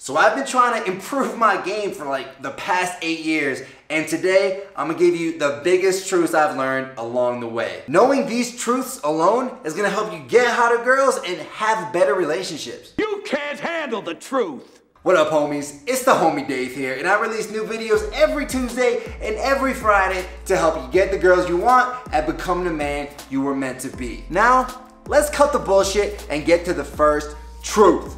So I've been trying to improve my game for like the past eight years and today I'm gonna give you the biggest truths I've learned along the way. Knowing these truths alone is gonna help you get hotter girls and have better relationships. You can't handle the truth. What up homies? It's the homie Dave here and I release new videos every Tuesday and every Friday to help you get the girls you want and become the man you were meant to be. Now, let's cut the bullshit and get to the first truth.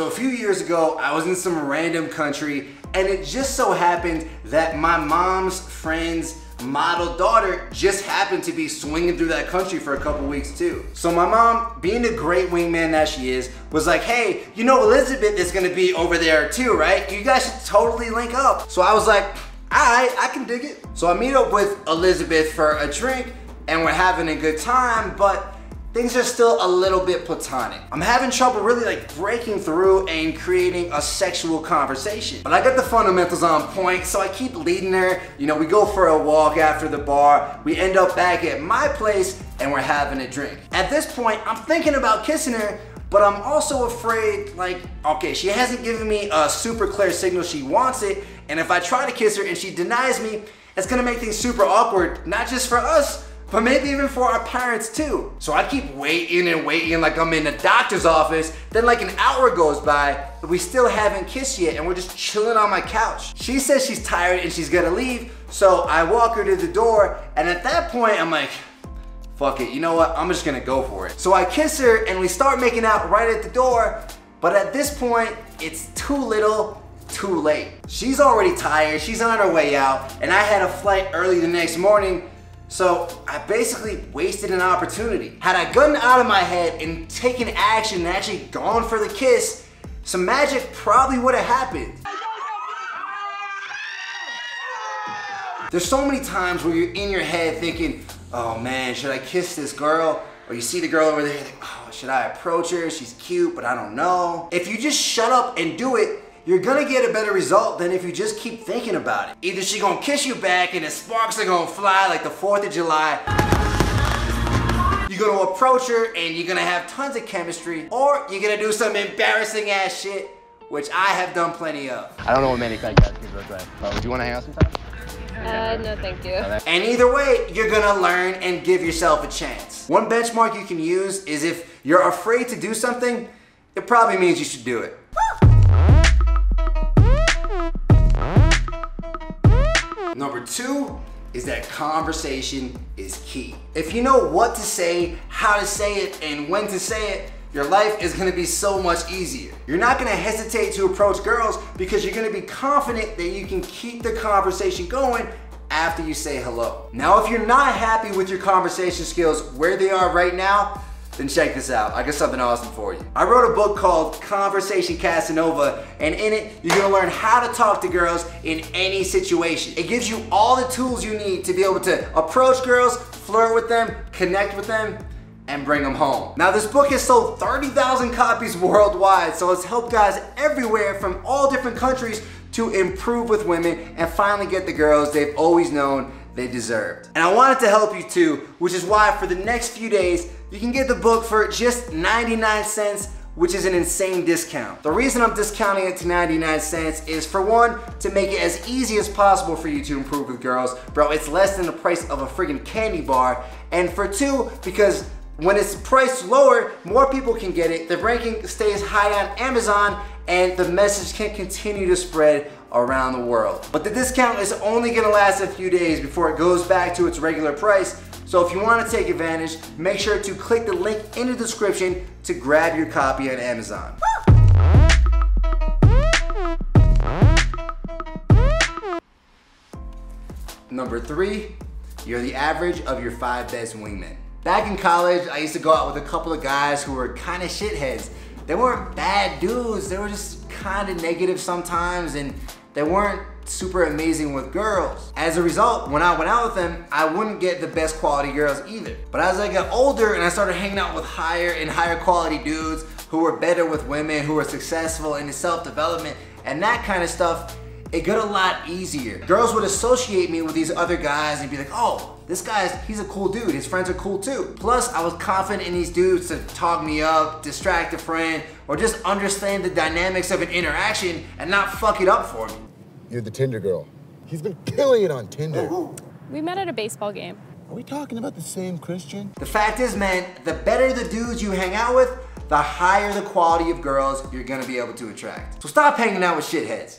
So a few years ago, I was in some random country and it just so happened that my mom's friend's model daughter just happened to be swinging through that country for a couple weeks too. So my mom, being the great wingman that she is, was like, hey, you know Elizabeth is gonna be over there too, right? You guys should totally link up. So I was like, all right, I can dig it. So I meet up with Elizabeth for a drink and we're having a good time, but things are still a little bit platonic. I'm having trouble really like breaking through and creating a sexual conversation. But I got the fundamentals on point, so I keep leading her. You know, we go for a walk after the bar, we end up back at my place and we're having a drink. At this point, I'm thinking about kissing her, but I'm also afraid, like, okay, she hasn't given me a super clear signal she wants it, and if I try to kiss her and she denies me, it's gonna make things super awkward, not just for us, but maybe even for our parents too. So I keep waiting and waiting like I'm in a doctor's office. Then like an hour goes by, but we still haven't kissed yet and we're just chilling on my couch. She says she's tired and she's gonna leave, so I walk her to the door and at that point I'm like, fuck it, you know what, I'm just gonna go for it. So I kiss her and we start making out right at the door, but at this point, it's too little, too late. She's already tired, she's on her way out, and I had a flight early the next morning, so I basically wasted an opportunity. Had I gotten out of my head and taken action and actually gone for the kiss, some magic probably would have happened. There's so many times where you're in your head thinking, oh man, should I kiss this girl? Or you see the girl over there, think, oh, should I approach her? She's cute, but I don't know. If you just shut up and do it, you're gonna get a better result than if you just keep thinking about it. Either she gonna kiss you back and the sparks are gonna fly like the 4th of July. You're gonna approach her and you're gonna have tons of chemistry, or you're gonna do some embarrassing ass shit, which I have done plenty of. I don't know what many fat guys can look like, but would you want to hang out sometime? Uh, no thank you. And either way, you're gonna learn and give yourself a chance. One benchmark you can use is if you're afraid to do something, it probably means you should do it. Number two is that conversation is key. If you know what to say, how to say it, and when to say it, your life is gonna be so much easier. You're not gonna hesitate to approach girls because you're gonna be confident that you can keep the conversation going after you say hello. Now, if you're not happy with your conversation skills where they are right now, then check this out. I got something awesome for you. I wrote a book called Conversation Casanova, and in it, you're gonna learn how to talk to girls in any situation. It gives you all the tools you need to be able to approach girls, flirt with them, connect with them, and bring them home. Now this book has sold 30,000 copies worldwide, so it's helped guys everywhere from all different countries to improve with women and finally get the girls they've always known they deserved. And I wanted to help you too, which is why for the next few days, you can get the book for just 99 cents which is an insane discount. The reason I'm discounting it to 99 cents is for one, to make it as easy as possible for you to improve with girls. Bro, it's less than the price of a friggin' candy bar. And for two, because when it's priced lower, more people can get it. The ranking stays high on Amazon and the message can continue to spread around the world. But the discount is only gonna last a few days before it goes back to its regular price. So if you wanna take advantage, make sure to click the link in the description to grab your copy on Amazon. Number three, you're the average of your five best wingmen. Back in college, I used to go out with a couple of guys who were kind of shitheads. They weren't bad dudes, they were just kind of negative sometimes and they weren't super amazing with girls. As a result, when I went out with them, I wouldn't get the best quality girls either. But as I got older and I started hanging out with higher and higher quality dudes who were better with women, who were successful in self-development and that kind of stuff, it got a lot easier. Girls would associate me with these other guys and be like, oh, this guy's, he's a cool dude. His friends are cool too. Plus, I was confident in these dudes to talk me up, distract a friend, or just understand the dynamics of an interaction and not fuck it up for me. You're the Tinder girl. He's been killing it on Tinder. We met at a baseball game. Are we talking about the same Christian? The fact is, man, the better the dudes you hang out with, the higher the quality of girls you're gonna be able to attract. So stop hanging out with shitheads.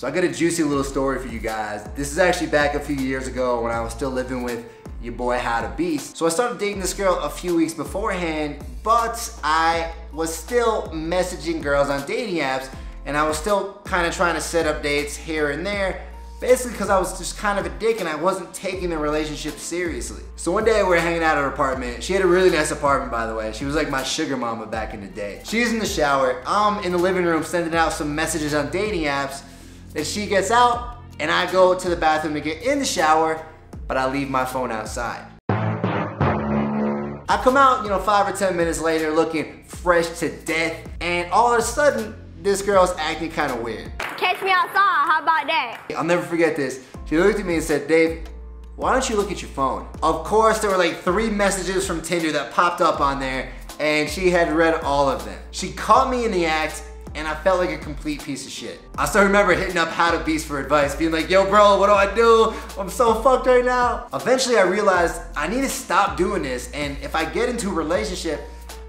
So I got a juicy little story for you guys. This is actually back a few years ago when I was still living with your boy How to Beast. So I started dating this girl a few weeks beforehand, but I was still messaging girls on dating apps and I was still kind of trying to set up dates here and there basically because I was just kind of a dick and I wasn't taking the relationship seriously. So one day we were hanging out at her apartment. She had a really nice apartment, by the way. She was like my sugar mama back in the day. She's in the shower. I'm in the living room sending out some messages on dating apps. Then she gets out and I go to the bathroom to get in the shower, but I leave my phone outside. I come out, you know, five or 10 minutes later looking fresh to death, and all of a sudden, this girl's acting kind of weird. Catch me outside, how about that? I'll never forget this. She looked at me and said, Dave, why don't you look at your phone? Of course, there were like three messages from Tinder that popped up on there, and she had read all of them. She caught me in the act, and I felt like a complete piece of shit. I still remember hitting up How to Beast for advice, being like, yo bro, what do I do? I'm so fucked right now. Eventually I realized I need to stop doing this, and if I get into a relationship,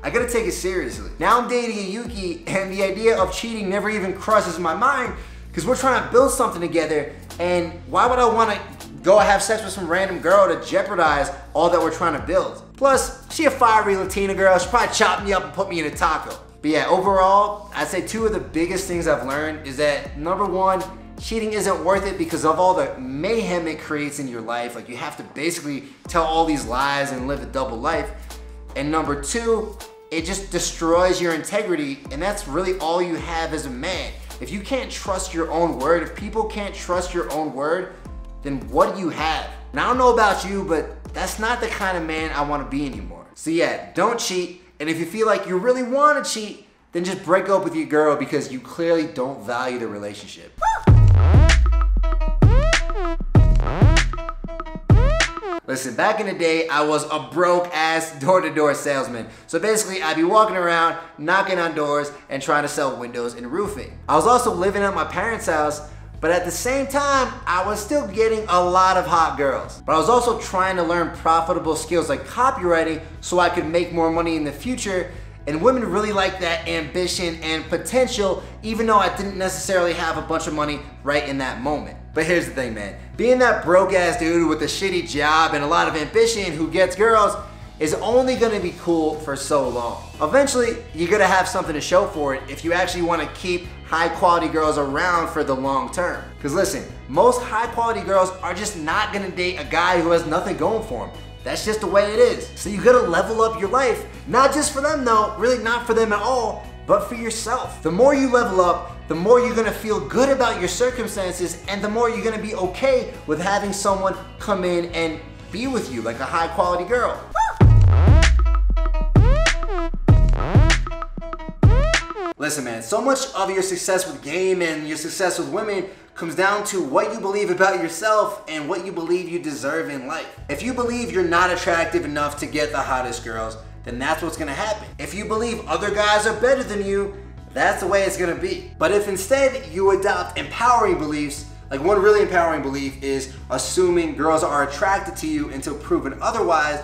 I gotta take it seriously. Now I'm dating a Yuki, and the idea of cheating never even crosses my mind, because we're trying to build something together, and why would I wanna go have sex with some random girl to jeopardize all that we're trying to build? Plus, she a fiery Latina girl, she probably chop me up and put me in a taco. But yeah, overall, I'd say two of the biggest things I've learned is that number one, cheating isn't worth it because of all the mayhem it creates in your life. Like you have to basically tell all these lies and live a double life. And number two, it just destroys your integrity and that's really all you have as a man. If you can't trust your own word, if people can't trust your own word, then what do you have? Now I don't know about you, but that's not the kind of man I wanna be anymore. So yeah, don't cheat, and if you feel like you really want to cheat, then just break up with your girl because you clearly don't value the relationship. Listen, back in the day, I was a broke ass door to door salesman. So basically, I'd be walking around, knocking on doors, and trying to sell windows and roofing. I was also living at my parents' house, but at the same time, I was still getting a lot of hot girls. But I was also trying to learn profitable skills like copywriting so I could make more money in the future. And women really like that ambition and potential, even though I didn't necessarily have a bunch of money right in that moment. But here's the thing, man. Being that broke ass dude with a shitty job and a lot of ambition who gets girls, is only gonna be cool for so long. Eventually, you're gonna have something to show for it if you actually wanna keep high quality girls around for the long term. Cause listen, most high quality girls are just not gonna date a guy who has nothing going for him. That's just the way it is. So you gotta level up your life. Not just for them though, really not for them at all, but for yourself. The more you level up, the more you're gonna feel good about your circumstances and the more you're gonna be okay with having someone come in and be with you like a high quality girl. Listen, man, so much of your success with game and your success with women comes down to what you believe about yourself and what you believe you deserve in life. If you believe you're not attractive enough to get the hottest girls, then that's what's gonna happen. If you believe other guys are better than you, that's the way it's gonna be. But if instead you adopt empowering beliefs, like one really empowering belief is assuming girls are attracted to you until proven otherwise,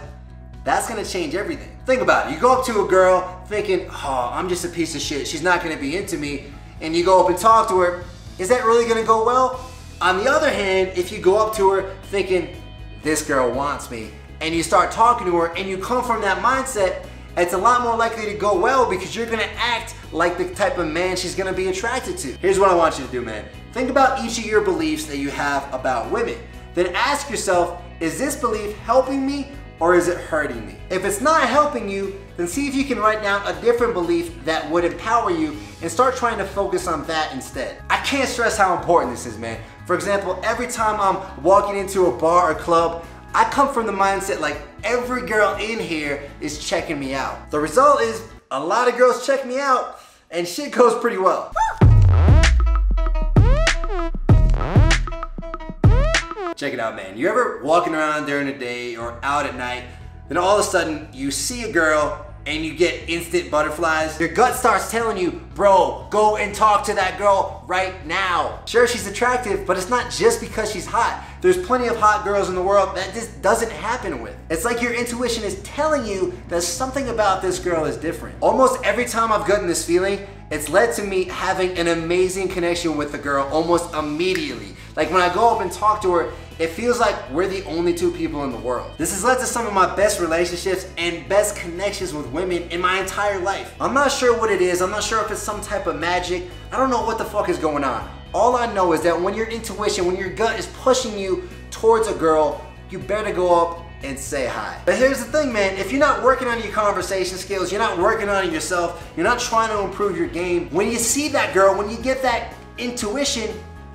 that's gonna change everything. Think about it. You go up to a girl thinking, oh, I'm just a piece of shit. She's not gonna be into me. And you go up and talk to her. Is that really gonna go well? On the other hand, if you go up to her thinking, this girl wants me, and you start talking to her and you come from that mindset, it's a lot more likely to go well because you're gonna act like the type of man she's gonna be attracted to. Here's what I want you to do, man. Think about each of your beliefs that you have about women. Then ask yourself, is this belief helping me or is it hurting me? If it's not helping you, then see if you can write down a different belief that would empower you and start trying to focus on that instead. I can't stress how important this is, man. For example, every time I'm walking into a bar or club, I come from the mindset like every girl in here is checking me out. The result is a lot of girls check me out and shit goes pretty well. Check it out, man. You ever walking around during the day or out at night, then all of a sudden you see a girl and you get instant butterflies? Your gut starts telling you, bro, go and talk to that girl right now. Sure, she's attractive, but it's not just because she's hot. There's plenty of hot girls in the world that this doesn't happen with. It's like your intuition is telling you that something about this girl is different. Almost every time I've gotten this feeling, it's led to me having an amazing connection with the girl almost immediately. Like when I go up and talk to her, it feels like we're the only two people in the world. This has led to some of my best relationships and best connections with women in my entire life. I'm not sure what it is. I'm not sure if it's some type of magic. I don't know what the fuck is going on. All I know is that when your intuition, when your gut is pushing you towards a girl, you better go up and say hi. But here's the thing, man. If you're not working on your conversation skills, you're not working on it yourself, you're not trying to improve your game, when you see that girl, when you get that intuition,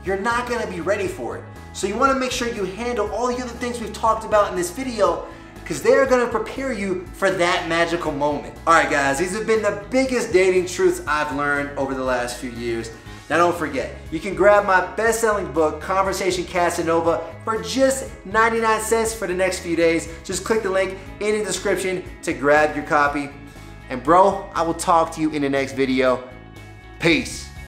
you're not gonna be ready for it. So you wanna make sure you handle all the other things we've talked about in this video because they're gonna prepare you for that magical moment. All right, guys, these have been the biggest dating truths I've learned over the last few years. Now don't forget, you can grab my best-selling book, Conversation Casanova, for just 99 cents for the next few days. Just click the link in the description to grab your copy. And bro, I will talk to you in the next video. Peace.